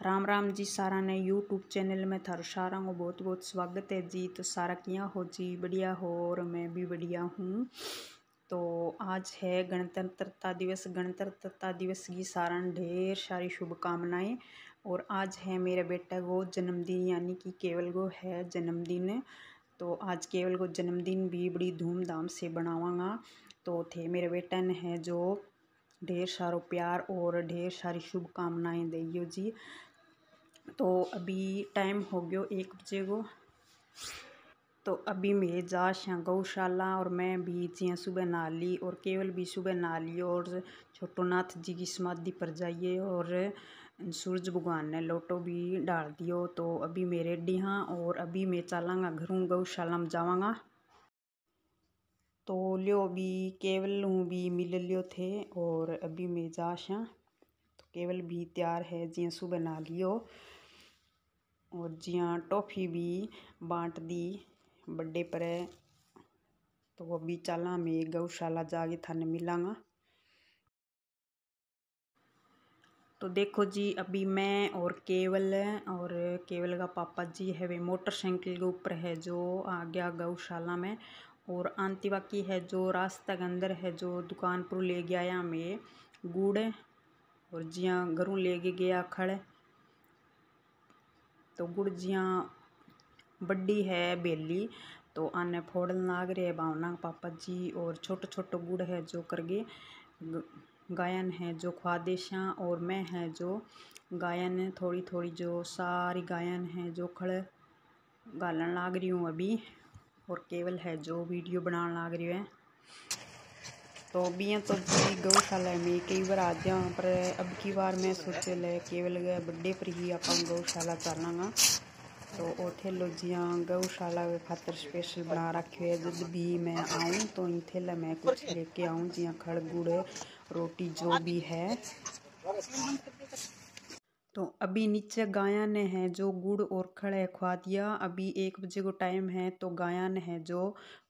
राम राम जी सारा ने YouTube channel में थारो सारा को बहुत बहुत स्वागत है जी। तो सारा किया हो जी? बढ़िया हो और मैं भी बढ़िया हूँ। तो आज है गणतंत्रता दिवस। गणतंत्रता दिवस की सारा ढेर सारी शुभकामनाएँ। और आज है मेरे बेटा को जन्मदिन, यानी कि केवल को है जन्मदिन। तो आज केवल को जन्मदिन भी बड़ी धूमधाम से बनावागा तो थे मेरे बेटा ने है जो ढेर सारो प्यार और ढेर सारी शुभकामनाएँ दियो जी। तो अभी टाइम हो गयो एक बजे को तो अभी मैं जा गौशाला और मैं भी जिया सुबह नहा ली और केवल भी सुबह नहा ली और छोटो नाथ जी की समाधि पर जाइए और सूरज भगवान ने लोटो भी डाल दियो। तो अभी मैं रेडी हाँ और अभी मैं चलांगा घरों गौशाला में जावांगा। तो लियो अभी केवल हूँ भी मिल लियो थे और अभी मैं जाशा तो केवल भी तैयार है, जिया सुबह ना लियो। और जिया टॉफ़ी भी बांट दी बर्थडे पर तो अभी चला, मैं गौशाला जाके थाने मिलांगा। तो देखो जी, अभी मैं और केवल और केवल का पापा जी है, वे मोटरसाइकिल के ऊपर है, जो आ गया गौशाला में। और आंती बाकी है जो रास्ता के अंदर है, जो दुकान पर ले गया में। गुड़ और जिया घरों ले गया, खड़े। तो गुड़ जिया बड्डी है, बेली। तो आने फोड़न लाग रहे है भावना पापा जी और छोटो छोटो गुड़ है जो करगे। गायन है जो ख्वादिशा और मैं है जो गायन। थोड़ी थोड़ी जो सारी गायन है जो खड़े गालन लाग रही हूँ अभी। और केवल है जो वीडियो बनाने लग रही है। तो बिया तो जी गौशाला में कई बार आ जा पर अब की बार मैं सोचे ले, केवल बर्थडे पर ही आप गौशाला चलांगा तो उथे लो जिया गौशाला के खातर स्पेशल बना रखे है, जब भी मैं आऊँ तो इथे मैं कुछ लेके आऊँ। जिया खड़ गुड़, रोटी जो भी है। तो अभी नीचे गाया ने है जो गुड़ और खड़े खुआ दिया अभी एक बजे को टाइम है तो गाया ने है जो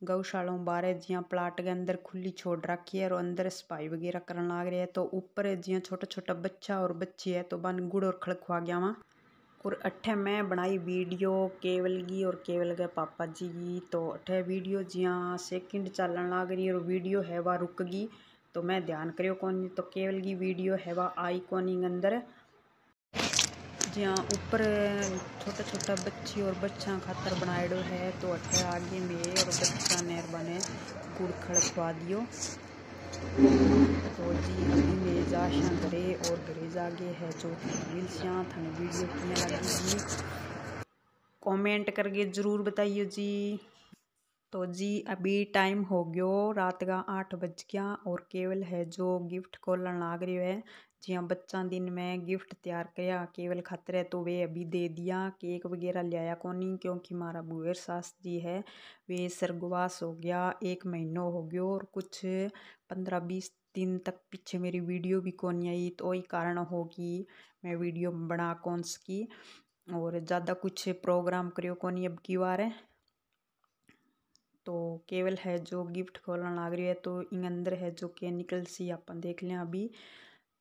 गौशालों बारे जिया प्लाट के अंदर खुली छोड़ रखी है और अंदर सफ़ाई वगैरह करने लग रहे है। तो ऊपर जिया छोटा छोटा बच्चा और बच्ची है तो बन गुड़ और खड़ खुआ गया वहाँ और अठे मैं बनाई वीडियो केवल की और केवल के पापा जी की तो अठे वीडियो जिया सेकंड चलन लग रही और वीडियो है वह रुक गई तो मैं ध्यान करियो कौन। तो केवल की वीडियो है वह आई कौन अंदर। जहाँ ऊपर छोटा छोटा बच्ची और बच्चा खातर बनाएडो है तो अठे आगे में और बच्चा नेर बने गुड़ खड़ खुआ दियो। तो जी, अभी मैं जाशा घरे और घरे जागे है, जो मिलसिया थाने वीडियो किया लगी जी कमेंट करके ज़रूर बताइए जी। तो जी, अभी टाइम हो गयो रात का आठ बज गया और केवल है जो गिफ्ट खोलन लाग रही है जिया बच्चा दिन में गिफ्ट तैयार किया केवल खतरे तो वे अभी दे दिया, केक वगैरह लिया कोनी क्योंकि हमारा बुएर सास जी है। वे स्वर्गवास हो गया एक महीना हो गयो और कुछ पंद्रह बीस दिन तक पीछे मेरी वीडियो भी कौन आई। तो वही कारण होगी मैं वीडियो बना कौन सकी और ज़्यादा कुछ प्रोग्राम करियो कौन अब की बार है। तो केवल है जो गिफ्ट खोलने लग रही है तो इन अंदर है जो केमिकल सी अपन देख लें अभी।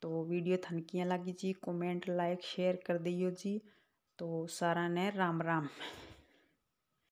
तो वीडियो थनकियाँ लागी जी, कमेंट, लाइक, शेयर कर दियो जी। तो सारा ने राम राम।